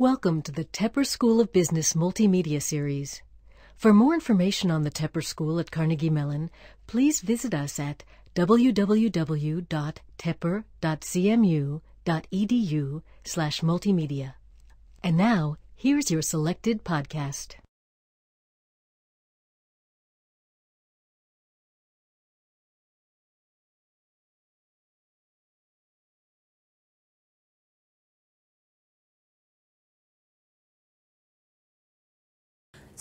Welcome to the Tepper School of Business Multimedia Series. For more information on the Tepper School at Carnegie Mellon, please visit us at www.tepper.cmu.edu slash multimedia. And now, here's your selected podcast.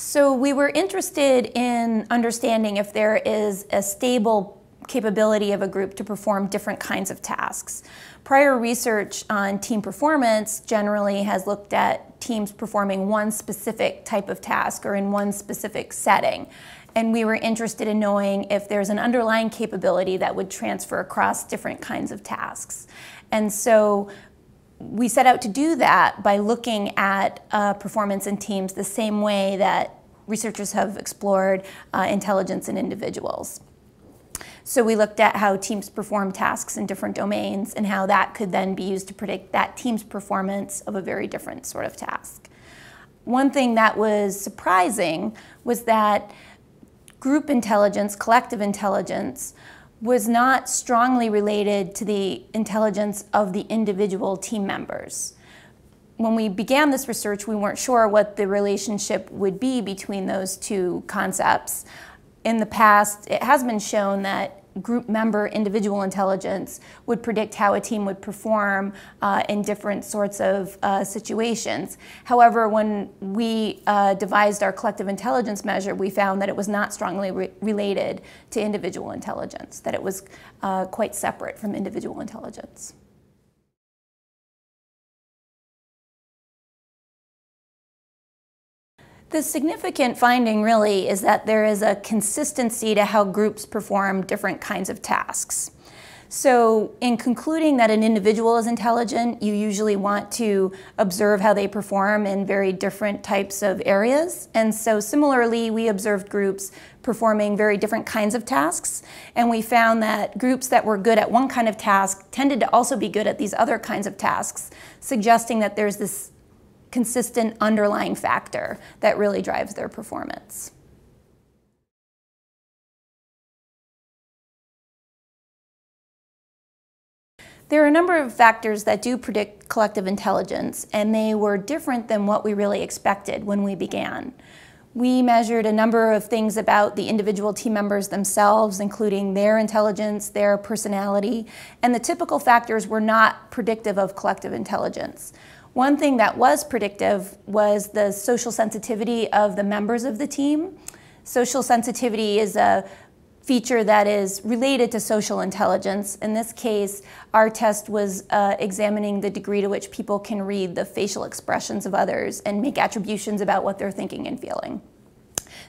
So we were interested in understanding if there is a stable capability of a group to perform different kinds of tasks. Prior research on team performance generally has looked at teams performing one specific type of task or in one specific setting. And we were interested in knowing if there's an underlying capability that would transfer across different kinds of tasks. And so we set out to do that by looking at uh, performance in teams the same way that researchers have explored uh, intelligence in individuals. So we looked at how teams perform tasks in different domains and how that could then be used to predict that team's performance of a very different sort of task. One thing that was surprising was that group intelligence, collective intelligence, was not strongly related to the intelligence of the individual team members. When we began this research, we weren't sure what the relationship would be between those two concepts. In the past, it has been shown that group member individual intelligence would predict how a team would perform uh, in different sorts of uh, situations. However, when we uh, devised our collective intelligence measure, we found that it was not strongly re related to individual intelligence, that it was uh, quite separate from individual intelligence. The significant finding really is that there is a consistency to how groups perform different kinds of tasks. So in concluding that an individual is intelligent, you usually want to observe how they perform in very different types of areas. And so similarly, we observed groups performing very different kinds of tasks. And we found that groups that were good at one kind of task tended to also be good at these other kinds of tasks, suggesting that there's this consistent underlying factor that really drives their performance. There are a number of factors that do predict collective intelligence, and they were different than what we really expected when we began. We measured a number of things about the individual team members themselves, including their intelligence, their personality, and the typical factors were not predictive of collective intelligence. One thing that was predictive was the social sensitivity of the members of the team. Social sensitivity is a feature that is related to social intelligence. In this case, our test was uh, examining the degree to which people can read the facial expressions of others and make attributions about what they're thinking and feeling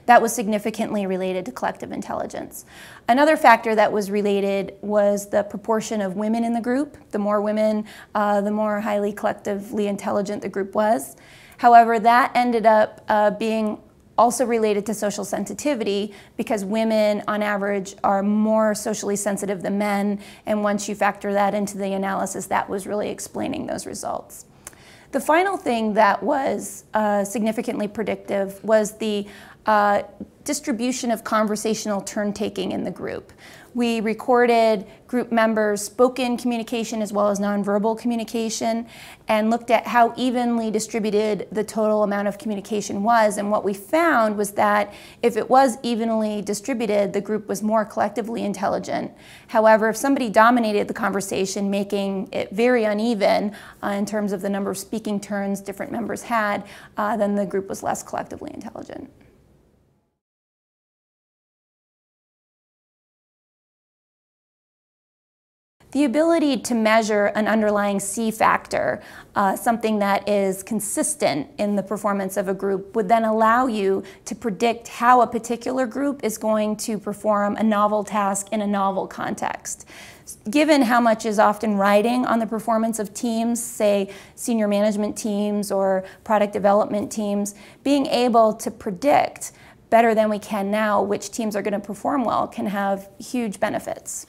that was significantly related to collective intelligence. Another factor that was related was the proportion of women in the group. The more women, uh, the more highly collectively intelligent the group was. However, that ended up uh, being also related to social sensitivity because women on average are more socially sensitive than men and once you factor that into the analysis that was really explaining those results. The final thing that was uh, significantly predictive was the uh, distribution of conversational turn taking in the group. We recorded group members' spoken communication as well as nonverbal communication and looked at how evenly distributed the total amount of communication was. And what we found was that if it was evenly distributed, the group was more collectively intelligent. However, if somebody dominated the conversation, making it very uneven uh, in terms of the number of speaking turns different members had, uh, then the group was less collectively intelligent. The ability to measure an underlying C factor, uh, something that is consistent in the performance of a group, would then allow you to predict how a particular group is going to perform a novel task in a novel context. Given how much is often riding on the performance of teams, say senior management teams or product development teams, being able to predict better than we can now which teams are going to perform well can have huge benefits.